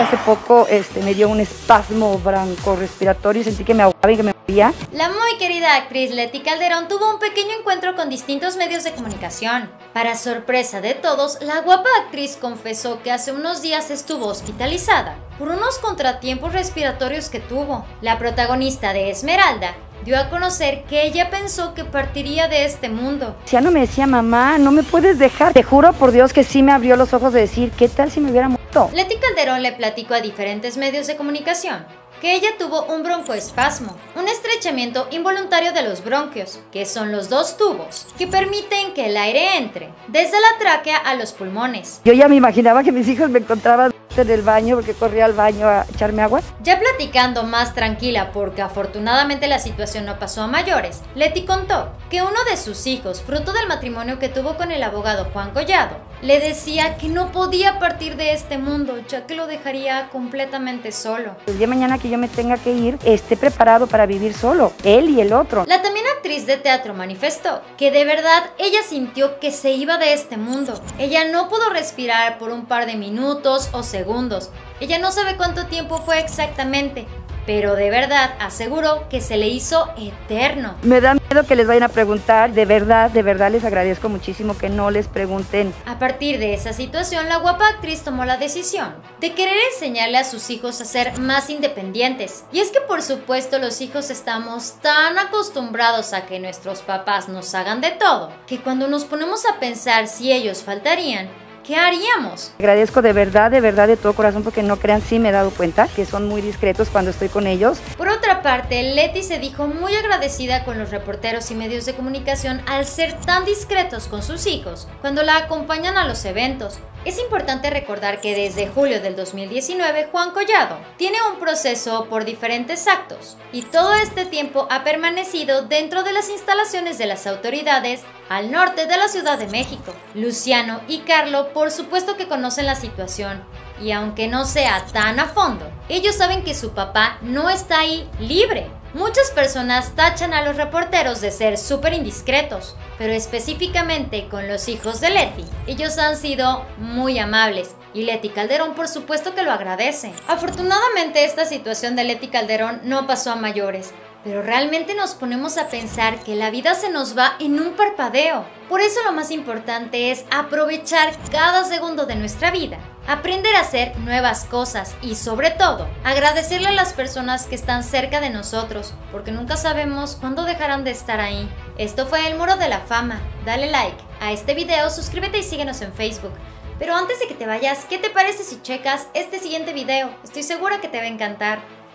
Hace poco este, me dio un espasmo bronco-respiratorio y sentí que me ahogaba y que me moría. La muy querida actriz Leti Calderón tuvo un pequeño encuentro con distintos medios de comunicación. Para sorpresa de todos, la guapa actriz confesó que hace unos días estuvo hospitalizada por unos contratiempos respiratorios que tuvo. La protagonista de Esmeralda dio a conocer que ella pensó que partiría de este mundo. Ya no me decía, mamá, no me puedes dejar. Te juro por Dios que sí me abrió los ojos de decir, ¿qué tal si me hubiera muerto? Leti Calderón le platicó a diferentes medios de comunicación que ella tuvo un broncoespasmo, un estrechamiento involuntario de los bronquios, que son los dos tubos que permiten que el aire entre desde la tráquea a los pulmones. Yo ya me imaginaba que mis hijos me encontraban en el baño porque corría al baño a echarme agua. Ya platicando más tranquila porque afortunadamente la situación no pasó a mayores, Leti contó que uno de sus hijos, fruto del matrimonio que tuvo con el abogado Juan Collado, le decía que no podía partir de este mundo ya que lo dejaría completamente solo. El día de mañana que yo me tenga que ir, esté preparado para vivir solo, él y el otro. La también actriz de teatro manifestó que de verdad ella sintió que se iba de este mundo. Ella no pudo respirar por un par de minutos o segundos. Ella no sabe cuánto tiempo fue exactamente, pero de verdad aseguró que se le hizo eterno. Me da miedo que les vayan a preguntar, de verdad, de verdad les agradezco muchísimo que no les pregunten. A partir de esa situación, la guapa actriz tomó la decisión de querer enseñarle a sus hijos a ser más independientes. Y es que por supuesto los hijos estamos tan acostumbrados a que nuestros papás nos hagan de todo, que cuando nos ponemos a pensar si ellos faltarían, ¿qué haríamos? Agradezco de verdad, de verdad, de todo corazón, porque no crean, sí me he dado cuenta que son muy discretos cuando estoy con ellos. Por otra parte, Leti se dijo muy agradecida con los reporteros y medios de comunicación al ser tan discretos con sus hijos cuando la acompañan a los eventos. Es importante recordar que desde julio del 2019 Juan Collado tiene un proceso por diferentes actos y todo este tiempo ha permanecido dentro de las instalaciones de las autoridades al norte de la Ciudad de México. Luciano y Carlo por supuesto que conocen la situación y aunque no sea tan a fondo, ellos saben que su papá no está ahí libre. Muchas personas tachan a los reporteros de ser súper indiscretos, pero específicamente con los hijos de Leti, ellos han sido muy amables y Leti Calderón por supuesto que lo agradece. Afortunadamente esta situación de Leti Calderón no pasó a mayores, pero realmente nos ponemos a pensar que la vida se nos va en un parpadeo. Por eso lo más importante es aprovechar cada segundo de nuestra vida, aprender a hacer nuevas cosas y sobre todo agradecerle a las personas que están cerca de nosotros, porque nunca sabemos cuándo dejarán de estar ahí. Esto fue el Muro de la Fama. Dale like a este video, suscríbete y síguenos en Facebook. Pero antes de que te vayas, ¿qué te parece si checas este siguiente video? Estoy segura que te va a encantar.